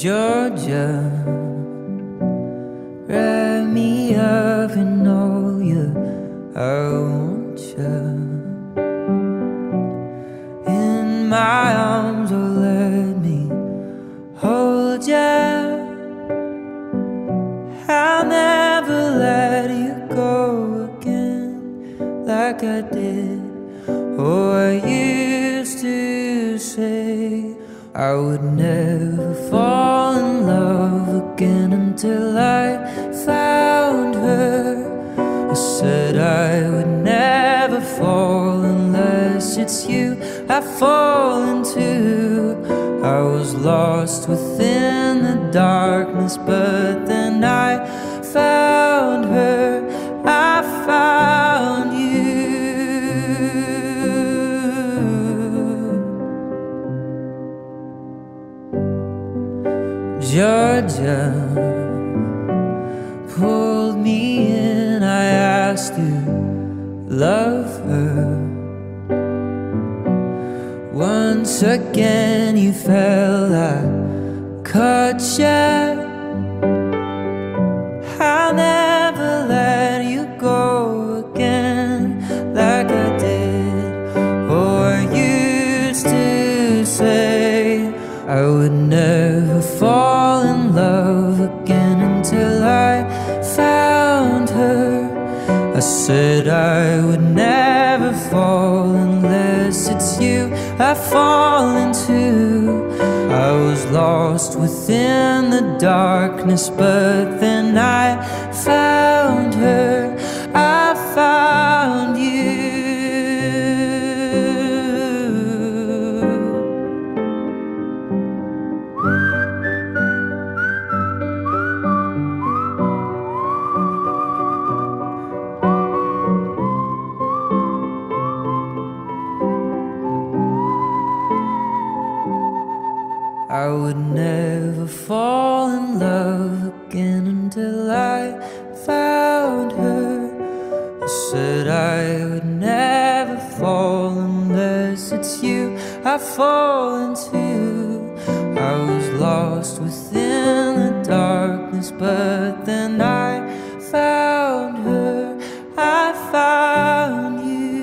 Georgia, wrap me up in all you. I want you in my arms. Oh, let me hold you. I'll never let you go again like I did. Oh, I used to say I would never fall again until I found her. I said I would never fall unless it's you I fall into. I was lost within the darkness, but then I found Georgia pulled me in. I asked to love her. Once again, you fell. I caught you. I'll never let you go again like I did. I used to say I would never fall I said I would never fall unless it's you I fall into. I was lost within the darkness, but then I found her. I found I would never fall in love again until I found her. I said I would never fall unless it's you I fall into. I was lost within the darkness, but then I found her. I found you.